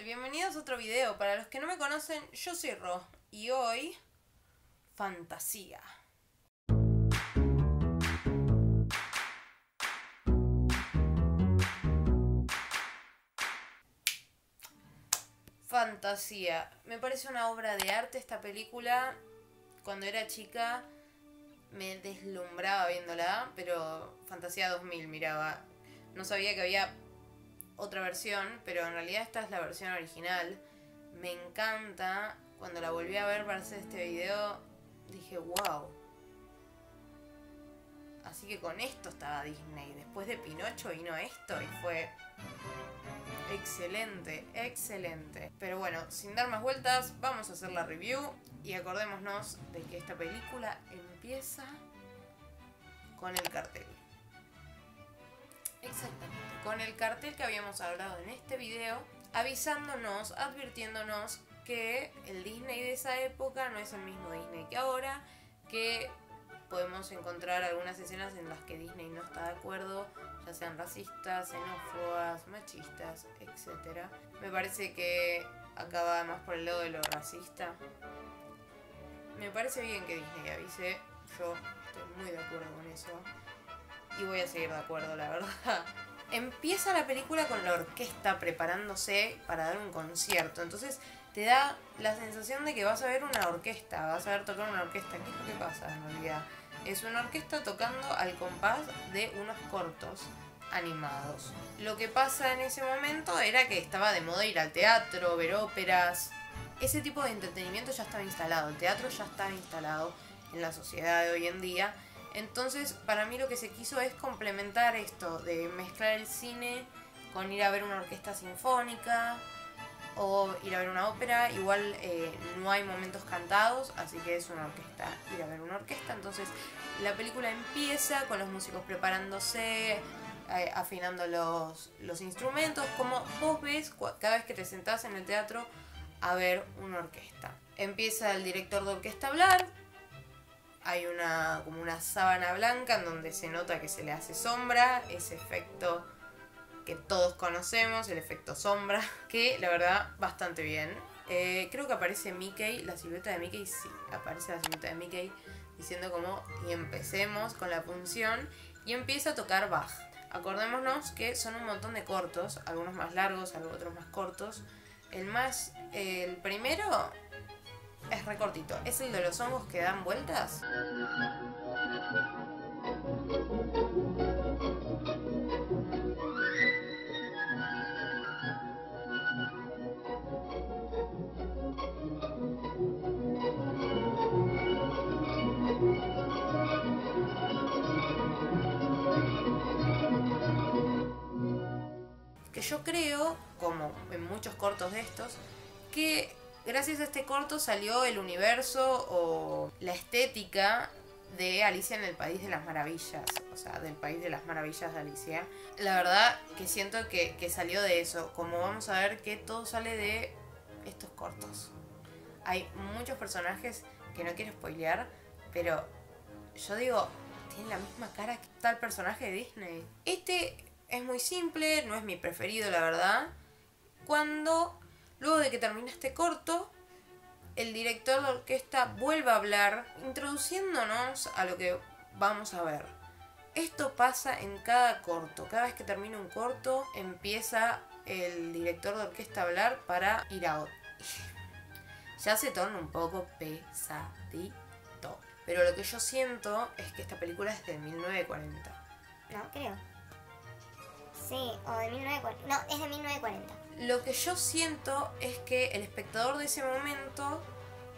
Bienvenidos a otro video. Para los que no me conocen, yo soy Ro y hoy fantasía. Fantasía. Me parece una obra de arte esta película. Cuando era chica me deslumbraba viéndola, pero Fantasía 2000 miraba. No sabía que había otra versión, pero en realidad esta es la versión original. Me encanta. Cuando la volví a ver para hacer este video, dije, wow. Así que con esto estaba Disney. Después de Pinocho vino esto y fue excelente, excelente. Pero bueno, sin dar más vueltas, vamos a hacer la review y acordémonos de que esta película empieza con el cartel. Exactamente, con el cartel que habíamos hablado en este video, avisándonos, advirtiéndonos que el Disney de esa época no es el mismo Disney que ahora, que podemos encontrar algunas escenas en las que Disney no está de acuerdo, ya sean racistas, xenófobas, machistas, etc. Me parece que acaba más por el lado de lo racista. Me parece bien que Disney avise, yo estoy muy de acuerdo con eso y voy a seguir de acuerdo, la verdad. Empieza la película con la orquesta preparándose para dar un concierto, entonces te da la sensación de que vas a ver una orquesta, vas a ver tocar una orquesta. ¿Qué es lo que pasa en realidad? Es una orquesta tocando al compás de unos cortos animados. Lo que pasa en ese momento era que estaba de moda ir al teatro, ver óperas. Ese tipo de entretenimiento ya estaba instalado, el teatro ya estaba instalado en la sociedad de hoy en día entonces, para mí lo que se quiso es complementar esto, de mezclar el cine con ir a ver una orquesta sinfónica o ir a ver una ópera. Igual eh, no hay momentos cantados, así que es una orquesta, ir a ver una orquesta. Entonces, la película empieza con los músicos preparándose, eh, afinando los, los instrumentos, como vos ves cada vez que te sentás en el teatro a ver una orquesta. Empieza el director de orquesta a hablar, hay una como una sábana blanca en donde se nota que se le hace sombra, ese efecto que todos conocemos, el efecto sombra, que la verdad bastante bien. Eh, creo que aparece Mickey, la silueta de Mickey, sí, aparece la silueta de Mickey diciendo como y empecemos con la función y empieza a tocar Bach. Acordémonos que son un montón de cortos, algunos más largos, otros más cortos. El más, el primero es recortito. ¿Es el de los hongos que dan vueltas? Que yo creo, como en muchos cortos de estos, que gracias a este corto salió el universo o la estética de Alicia en el País de las Maravillas, o sea, del País de las Maravillas de Alicia. La verdad que siento que, salió de eso, como vamos a ver que todo sale de estos cortos. Hay muchos personajes que no quiero spoilear, pero yo digo, tiene la misma cara que tal personaje de Disney. Este es muy simple, no es mi preferido, la verdad. Cuando Luego de que termina este corto, el director de orquesta vuelve a hablar, introduciéndonos a lo que vamos a ver. Esto pasa en cada corto. Cada vez que termina un corto, empieza el director de orquesta a hablar para ir a otro. Ya se torna un poco pesadito. Pero lo que yo siento es que esta película es de 1940. No, creo. Sí, o de 1940. No, es de 1940 lo que yo siento es que el espectador de ese momento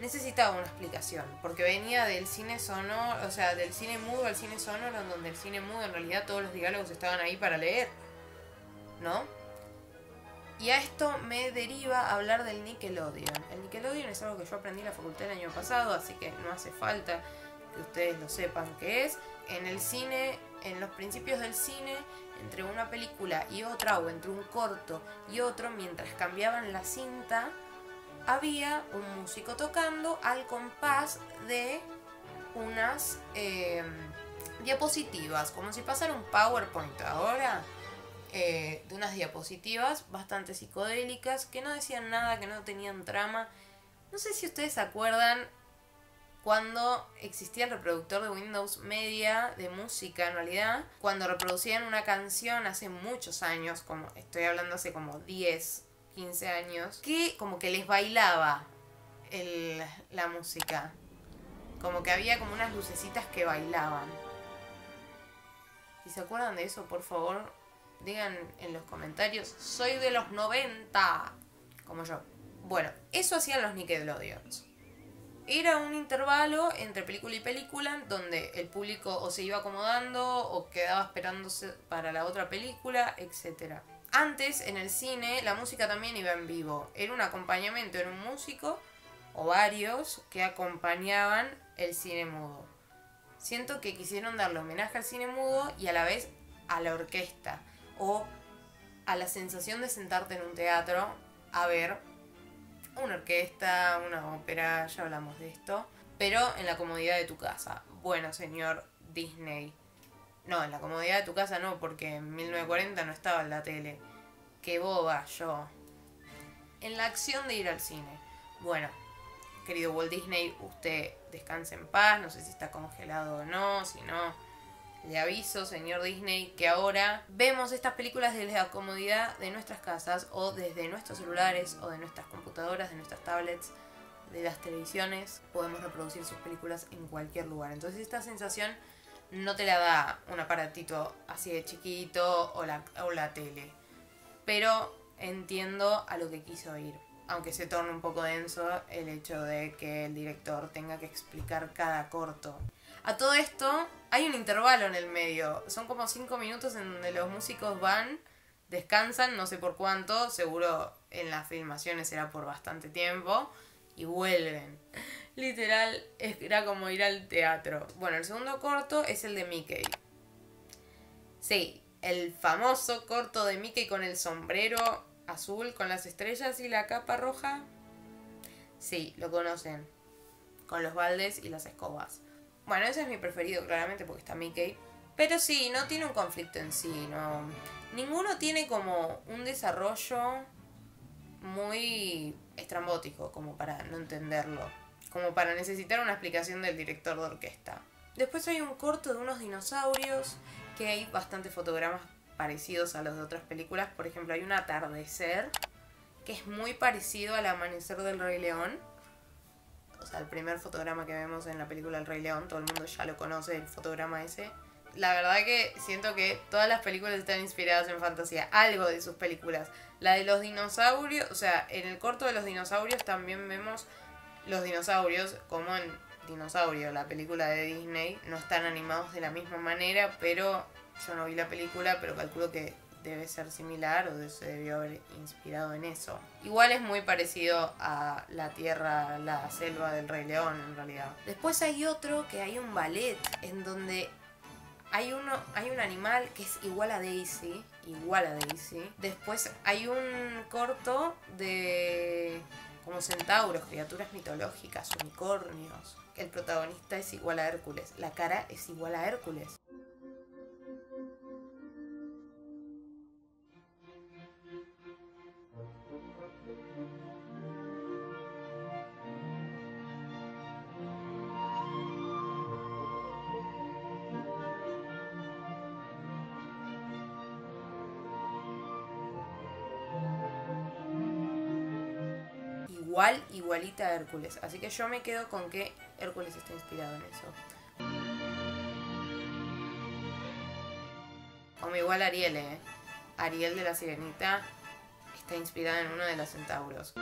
necesitaba una explicación, porque venía del cine sonoro, o sea, del cine mudo al cine sonoro, en donde el cine mudo en realidad todos los diálogos estaban ahí para leer, ¿no? Y a esto me deriva hablar del Nickelodeon. El Nickelodeon es algo que yo aprendí en la facultad el año pasado, así que no hace falta que ustedes lo sepan qué es. En el cine, en los principios del cine, entre una película y otra o entre un corto y otro, mientras cambiaban la cinta, había un músico tocando al compás de unas em, diapositivas, como si pasara un PowerPoint ahora. eh, de unas diapositivas bastante psicodélicas que no decían nada, que no tenían trama. No sé si ustedes se acuerdan cuando existía el reproductor de Windows Media de música en realidad, cuando reproducían una canción hace muchos años, como estoy hablando hace como 10, 15 años, que como que les bailaba la música. Como que había como unas lucecitas que bailaban. Si se acuerdan de eso, por favor, digan en los comentarios. Soy de los 90, como yo. Bueno, eso hacían los Nickelodeons. Era un intervalo entre película y película donde el público o se iba acomodando o quedaba esperándose para la otra película, etc. Antes en el cine la música también iba en vivo. Era un acompañamiento, era un músico o varios que acompañaban el cine mudo. Siento que quisieron darle homenaje al cine mudo y a la vez a la orquesta o a la sensación de sentarte en un teatro a ver una orquesta, una ópera, ya hablamos de esto, pero en la comodidad de tu casa. Bueno, señor Disney. No, en la comodidad de tu casa no, porque en 1940 no estaba en la tele. Qué boba yo. En la acción de ir al cine. Bueno, querido Walt Disney, usted descanse en paz, no sé si está congelado o no, si no, le aviso, señor Disney, que ahora vemos estas películas desde la comodidad de nuestras casas o desde nuestros celulares o de nuestras computadoras, de nuestras tablets, de las televisiones. Podemos reproducir sus películas en cualquier lugar. Entonces esta sensación no te la da un aparatito así de chiquito o la, o la tele. Pero entiendo a lo que quiso ir. Aunque se torne un poco denso el hecho de que el director tenga que explicar cada corto. A todo esto hay un intervalo en el medio. Son como cinco minutos en donde los músicos van, descansan, no sé por cuánto, seguro en las filmaciones será por bastante tiempo, y vuelven. Literal, era como ir al teatro. Bueno, el segundo corto es el de Mickey. Sí, el famoso corto de Mickey con el sombrero azul, con las estrellas y la capa roja. Sí, lo conocen. Con los baldes y las escobas. Bueno, ese es mi preferido, claramente, porque está Mickey. Pero sí, no tiene un conflicto en sí, no. Ninguno tiene como un desarrollo muy estrambótico, como para no entenderlo. Como para necesitar una explicación del director de orquesta. Después hay un corto de unos dinosaurios, que hay bastantes fotogramas parecidos a los de otras películas. Por ejemplo, hay un atardecer, que es muy parecido al amanecer del Rey León o sea, el primer fotograma que vemos en la película El Rey León, todo el mundo ya lo conoce, el fotograma ese. La verdad que siento que todas las películas están inspiradas en fantasía, algo de sus películas. La de los dinosaurios, o sea, en el corto de los dinosaurios también vemos los dinosaurios como en Dinosaurio, la película de Disney. No están animados de la misma manera, pero yo no vi la película, pero calculo que debe ser similar o se debió haber inspirado en eso. Igual es muy parecido a la tierra, la selva del Rey León en realidad. Después hay otro que hay un ballet en donde hay uno, hay un animal que es igual a Daisy, igual a Daisy. Después hay un corto de como centauros, criaturas mitológicas, unicornios. El protagonista es igual a Hércules, la cara es igual a Hércules. Igual, igualita a Hércules. Así que yo me quedo con que Hércules está inspirado en eso. Como igual Ariel, ¿eh? Ariel de la Sirenita está inspirada en uno de los centauros.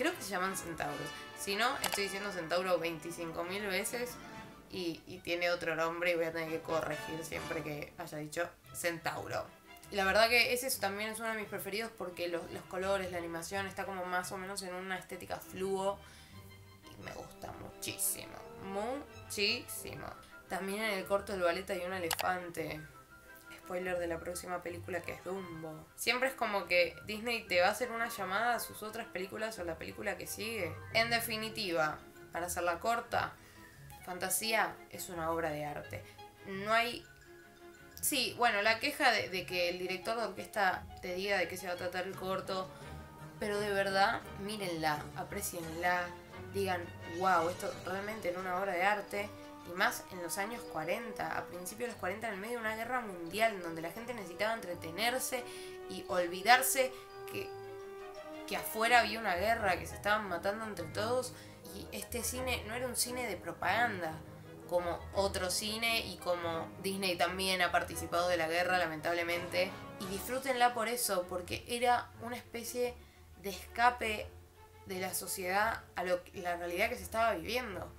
Creo que se llaman centauros. Si no, estoy diciendo centauro 25.000 veces y, tiene otro nombre y voy a tener que corregir siempre que haya dicho centauro. La verdad que ese también es uno de mis preferidos porque los, colores, la animación está como más o menos en una estética fluo y me gusta muchísimo, muchísimo. También en el corto del ballet hay un elefante spoiler de la próxima película que es Dumbo. Siempre es como que Disney te va a hacer una llamada a sus otras películas o la película que sigue. En definitiva, para hacerla corta, Fantasía es una obra de arte. No hay... Sí, bueno, la queja de, que el director de orquesta te diga de qué se va a tratar el corto, pero de verdad, mírenla, aprecienla, digan, wow, esto realmente era una obra de arte y más en los años 40, a principios de los 40, en el medio de una guerra mundial, donde la gente necesitaba entretenerse y olvidarse que, que afuera había una guerra, que se estaban matando entre todos. Y este cine no era un cine de propaganda, como otro cine y como Disney también ha participado de la guerra, lamentablemente. Y disfrútenla por eso, porque era una especie de escape de la sociedad a lo, la realidad que se estaba viviendo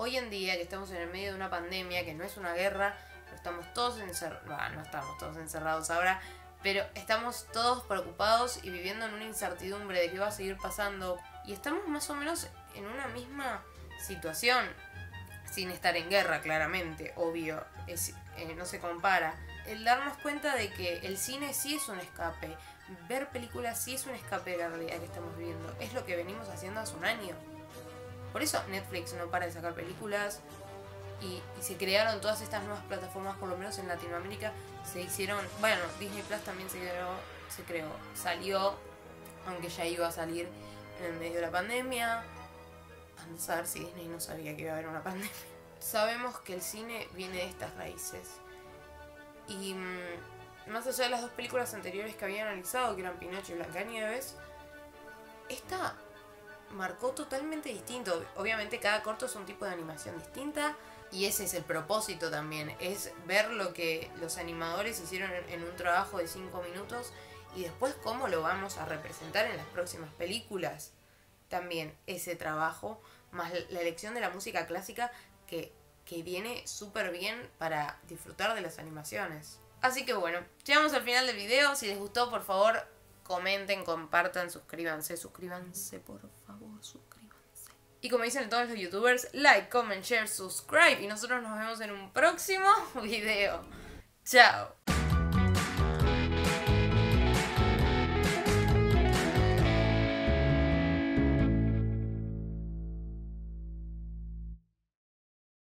hoy en día que estamos en el medio de una pandemia, que no es una guerra, pero estamos todos encerrados, no estamos todos encerrados ahora, pero estamos todos preocupados y viviendo en una incertidumbre de qué va a seguir pasando. Y estamos más o menos en una misma situación, sin estar en guerra, claramente, obvio, es, eh, no se compara. El darnos cuenta de que el cine sí es un escape, ver películas sí es un escape de la realidad que estamos viviendo, es lo que venimos haciendo hace un año. Por eso Netflix no para de sacar películas y, se crearon todas estas nuevas plataformas, por lo menos en Latinoamérica, se hicieron, bueno, Disney Plus también se creó, se creó, salió, aunque ya iba a salir en el medio de la pandemia. Vamos a ver si Disney no sabía que iba a haber una pandemia. Sabemos que el cine viene de estas raíces. Y mm, más allá de las dos películas anteriores que había analizado, que eran Pinocho y Blancanieves, esta marcó totalmente distinto. Obviamente cada corto es un tipo de animación distinta y ese es el propósito también, es ver lo que los animadores hicieron en un trabajo de 5 minutos y después cómo lo vamos a representar en las próximas películas. También ese trabajo, más la elección de la música clásica que, que viene súper bien para disfrutar de las animaciones. Así que bueno, llegamos al final del video. Si les gustó, por favor, comenten, compartan, suscríbanse, suscríbanse, por favor, suscríbanse. Y como dicen todos los youtubers, like, comment, share, subscribe. Y nosotros nos vemos en un próximo video. Chao.